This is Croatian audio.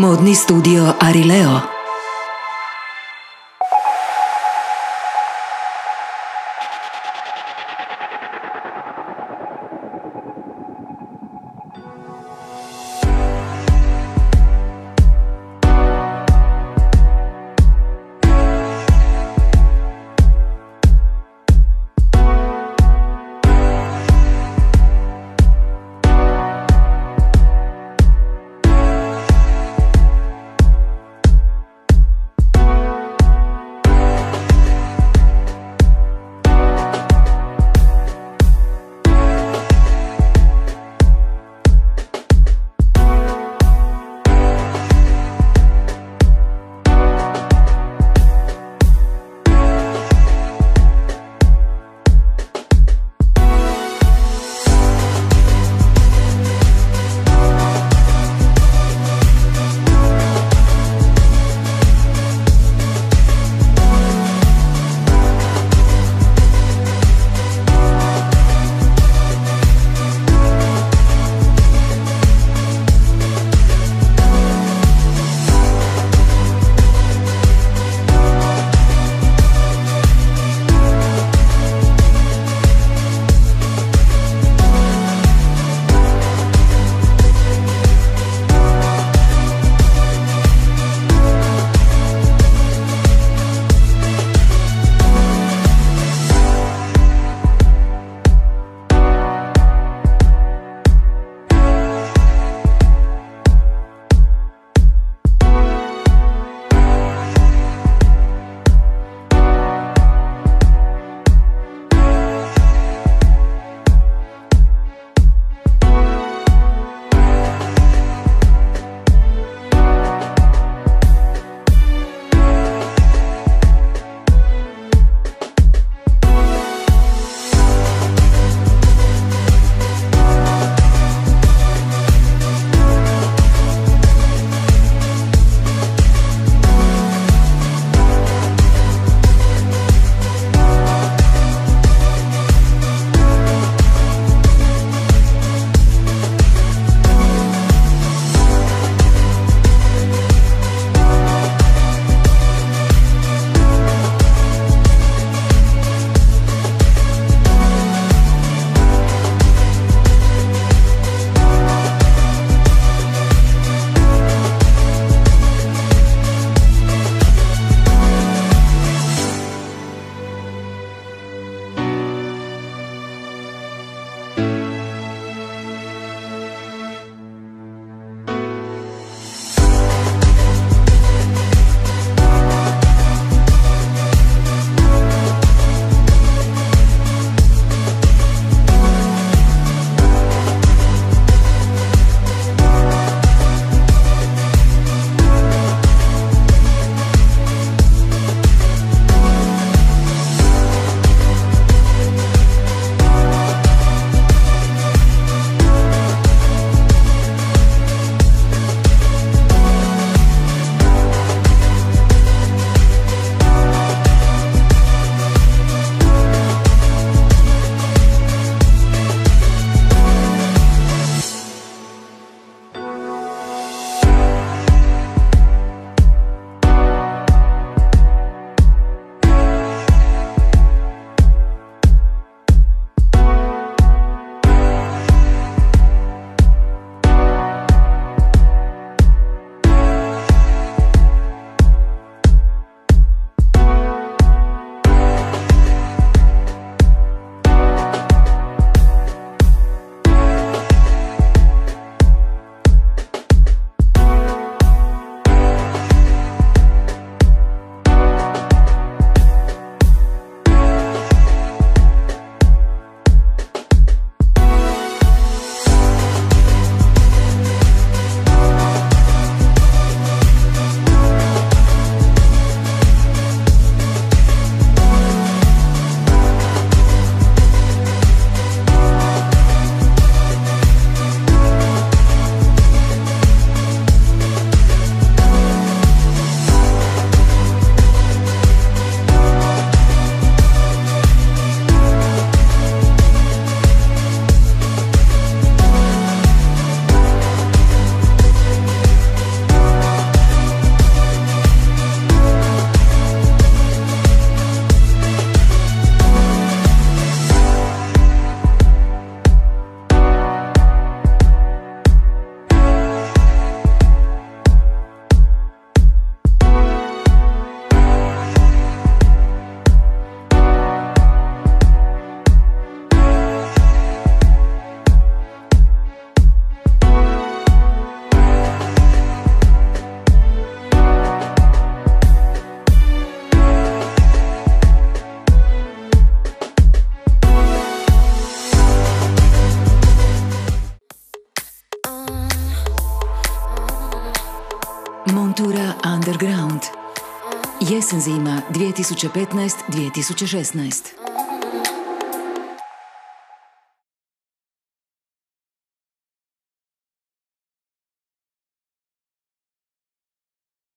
Modni studio Arileo. Kontura Underground. Jesen zima 2015-2016.